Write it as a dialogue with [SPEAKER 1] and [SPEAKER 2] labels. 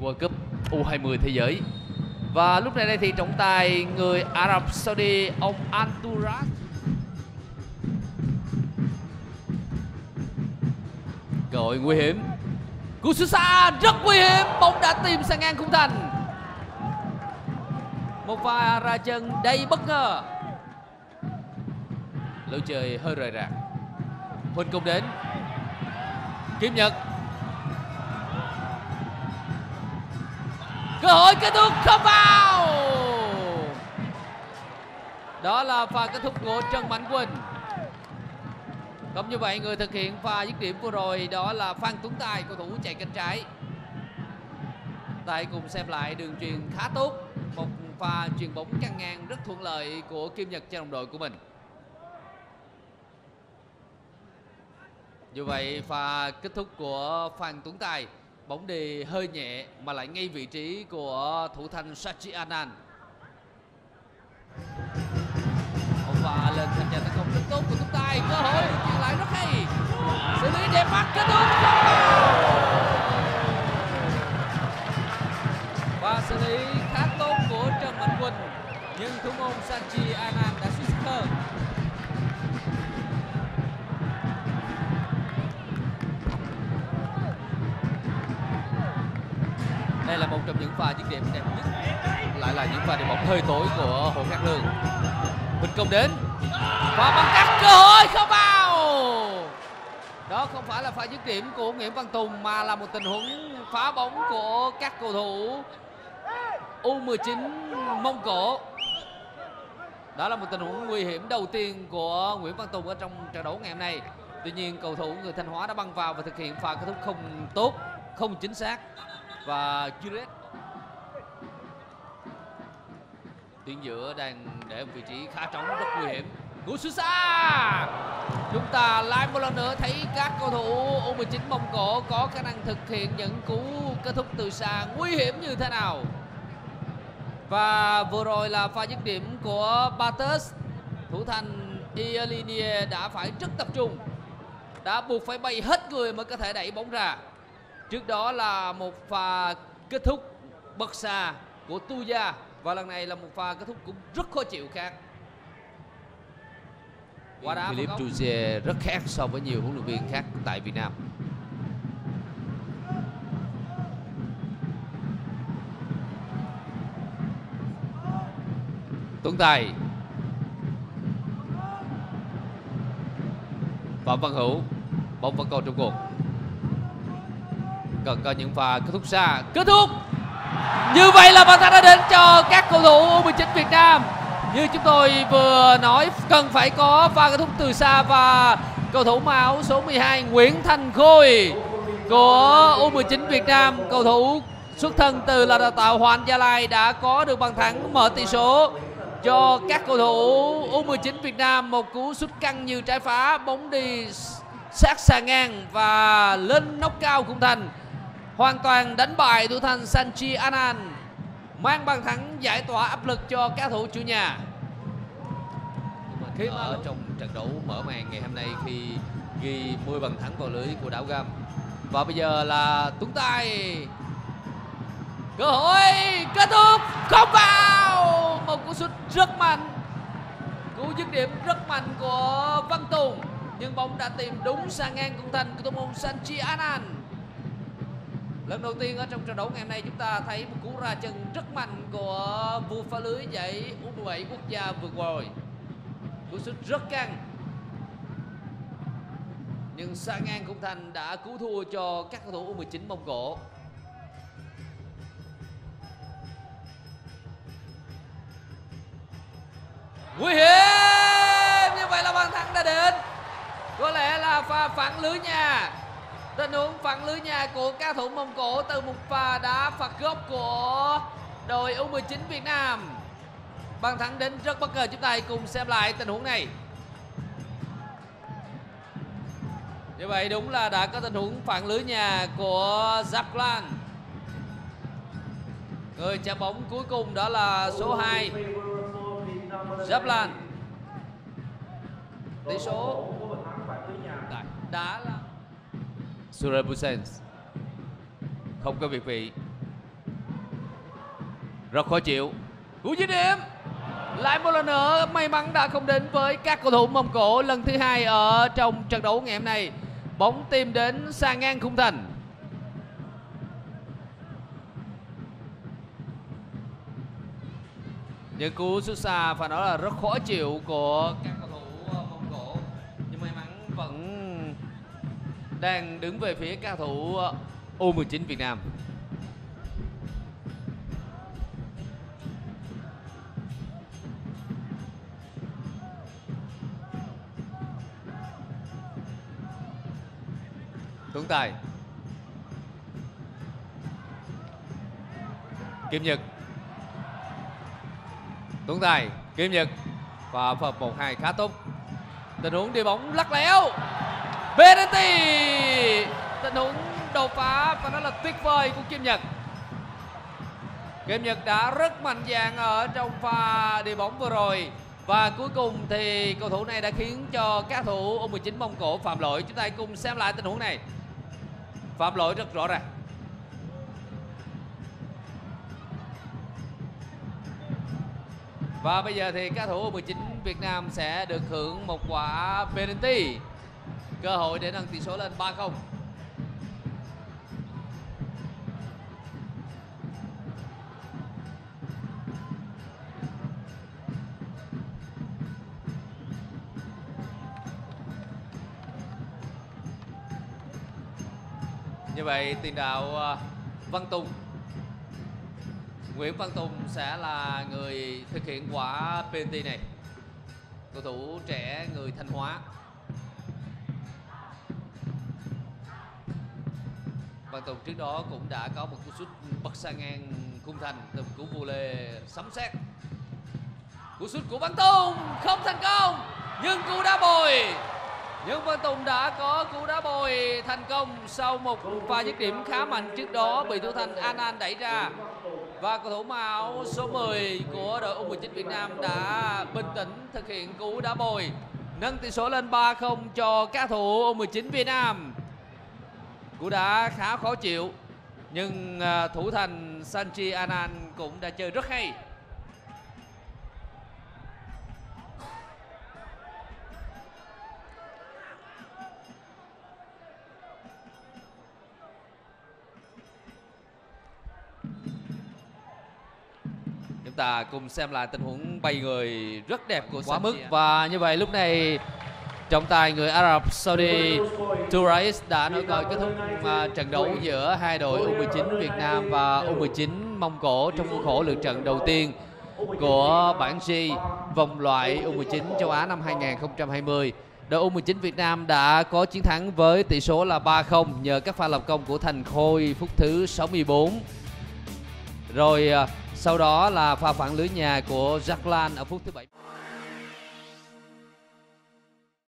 [SPEAKER 1] World Cup U20 thế giới. Và lúc này đây thì trọng tài người Ả Rập Saudi, ông Anturas cơ hội nguy hiểm. Cú sút xa, rất nguy hiểm. Bóng đã tìm sang ngang khung thành. Một pha ra chân đầy bất ngờ. Lối chơi hơi rời rạc. Huỳnh công đến. Kim nhật. Cơ hội kết thúc không vào. Đó là pha kết thúc của trần mạnh quỳnh. Không như vậy, người thực hiện pha dứt điểm vừa rồi đó là phan tuấn tài, cầu thủ chạy cánh trái. Tại cùng xem lại đường truyền khá tốt. Một pha truyền bóng căng ngang rất thuận lợi của kim nhật cho đồng đội của mình. Như vậy, pha kết thúc của phan tuấn tài bóng đi hơi nhẹ mà lại ngay vị trí của thủ thành Sachi Anand. Và lên tham gia tấn công rất tốt của chúng ta. cơ hội chuyển lại rất hay. Xử lý đẹp mắt, kết thúc. Và xử lý khá tốt của Trần Mạnh Quỳnh. Nhưng thủ môn Sachi Anand đã xuất sắc những pha dứt điểm đẹp nhất, lại là những pha đi bóng hơi tối của hồ khắc lương. Huỳnh công đến, pha băng cắt, cơ hội không vào. Đó không phải là pha dứt điểm của Nguyễn Văn Tùng, mà là một tình huống phá bóng của các cầu thủ U19 Mông Cổ. Đó là một tình huống nguy hiểm đầu tiên của Nguyễn Văn Tùng ở trong trận đấu ngày hôm nay. Tuy nhiên, cầu thủ người Thanh Hóa đã băng vào và thực hiện pha kết thúc không tốt, không chính xác và Juliet tuyến giữa đang để một vị trí khá trống, rất nguy hiểm. Cú sút xa! Chúng ta lại một lần nữa thấy các cầu thủ U19 Mông Cổ có khả năng thực hiện những cú kết thúc từ xa nguy hiểm như thế nào. Và vừa rồi là pha dứt điểm của Bates thủ thành Ielinie đã phải rất tập trung, đã buộc phải bay hết người mới có thể đẩy bóng ra. Trước đó là một pha kết thúc bật xa của Tuya và lần này là một pha kết thúc cũng rất khó chịu khác. Quả đá Philip Tuya rất khác so với nhiều huấn luyện viên khác tại Việt Nam. Tuấn Tài. Phạm Văn Hữu bóng vẫn còn trong cuộc. Cần có những pha kết thúc xa. Kết thúc như vậy là bàn thắng đã đến cho các cầu thủ U19 Việt Nam. Như chúng tôi vừa nói, cần phải có pha kết thúc từ xa và cầu thủ mặc áo số 12 Nguyễn Thành Khôi của U19 Việt Nam. Cầu thủ xuất thân từ là đào tạo Hoàng Gia Lai đã có được bàn thắng mở tỷ số cho các cầu thủ U19 Việt Nam. Một cú sút căng như trái phá, bóng đi sát xa ngang và lên nóc cao cũng thành hoàn toàn đánh bại thủ thành Sanchi Anand mang bàn thắng giải tỏa áp lực cho các thủ chủ nhà. Khi mà ở trong trận đấu mở màn ngày hôm nay khi ghi 10 bàn thắng vào lưới của đảo Gam. Và bây giờ là Tuấn Tài. Cơ hội kết thúc không vào. Một cú sút rất mạnh. Cú dứt điểm rất mạnh của Văn Tùng. Nhưng bóng đã tìm đúng sang ngang cung thành của thủ môn Sanchi Anand lần đầu tiên ở trong trận đấu ngày hôm nay chúng ta thấy một cú ra chân rất mạnh của vua phá lưới giải U17 quốc gia vừa rồi. Cú sút rất căng. Nhưng xa ngang cũng thành đã cứu thua cho các cầu thủ U19 Mông Cổ. Nguy hiểm! Như vậy là bàn thắng đã đến. Có lẽ là pha phản lưới nhà tình huống phản lưới nhà của cao thủ mông cổ từ một pha đá phạt góc của đội u19 việt nam. Bàn thắng đến rất bất ngờ chúng ta hãy cùng xem lại tình huống này. Như vậy đúng là đã có tình huống phản lưới nhà của Zaplan người chạm bóng cuối cùng đó là số 2 Zaplan tỷ số đã là Surabusen không có việc vị. Rất khó chịu. Cú dứt điểm. Lại một lần nữa, may mắn đã không đến với các cầu thủ mông cổ lần thứ hai ở trong trận đấu ngày hôm nay. Bóng tìm đến xa ngang khung thành. Những cú xuất xa, phải nói là rất khó chịu của các cầu đang đứng về phía cao thủ ờ, U19 Việt Nam. Tuấn Tài. Kim Nhật. Tuấn Tài Kim Nhật. Và phập một hai khá tốt. Tình huống đi bóng lắc léo penalty! Tình huống đầu phá và nó là tuyệt vời của Kim Nhật. Kim Nhật đã rất mạnh dạn ở trong pha đi bóng vừa rồi. Và cuối cùng thì cầu thủ này đã khiến cho các thủ U19 Mông Cổ phạm lỗi. Chúng ta cùng xem lại tình huống này. Phạm lỗi rất rõ ràng. Và bây giờ thì các thủ U19 Việt Nam sẽ được hưởng một quả penalty. Cơ hội để nâng tỷ số lên 3-0 Như vậy tiền đạo à, Văn Tùng, Nguyễn Văn Tùng sẽ là người thực hiện quả penalty này. Cầu thủ trẻ người Thanh Hóa. Văn Tùng trước đó cũng đã có một cú sút bật sang ngang khung thành từ cú vô lê sấm sét. Cú sút của Văn Tùng, không thành công, nhưng cú đá bồi. Nhưng Văn Tùng đã có cú đá bồi thành công sau một pha dứt điểm khá mạnh trước đó bị thủ thành Anan đẩy ra. Và cầu thủ áo số 10 của đội U19 Việt Nam đã bình tĩnh thực hiện cú đá bồi, nâng tỷ số lên 3-0 cho các thủ U19 Việt Nam. Cú đá khá khó chịu nhưng à, thủ thành Sanchi Anand cũng đã chơi rất hay. chúng ta cùng xem lại tình huống bay người rất đẹp của quá mức và như vậy lúc này trọng tài người Ả Rập Saudi, Turais đã nói còi kết thúc à, trận đấu giữa hai đội U19 Việt Nam và U19 Mông Cổ trong khuôn khổ lượt trận đầu tiên của bảng G vòng loại U19 châu Á năm 2020. Đội U19 Việt Nam đã có chiến thắng với tỷ số là 3-0 nhờ các pha lập công của Thành Khôi phút thứ 64. Rồi à, sau đó là pha phản lưới nhà của Jacklan ở phút thứ 7.